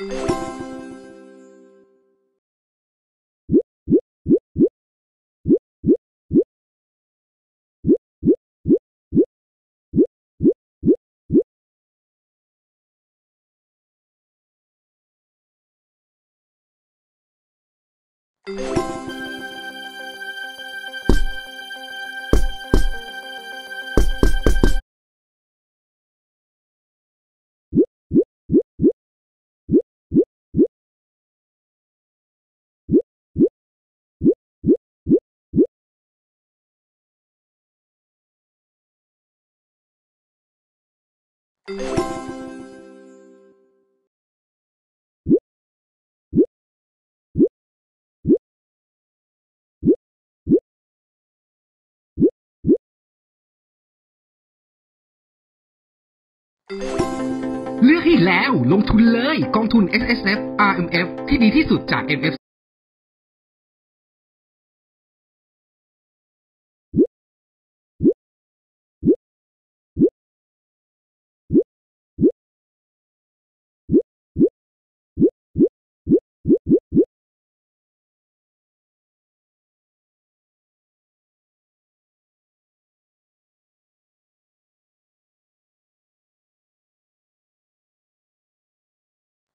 you เลือกให้แล้วลงทุนเลยกองทุน S S F R M F ที่ดีที่สุดจาก M F「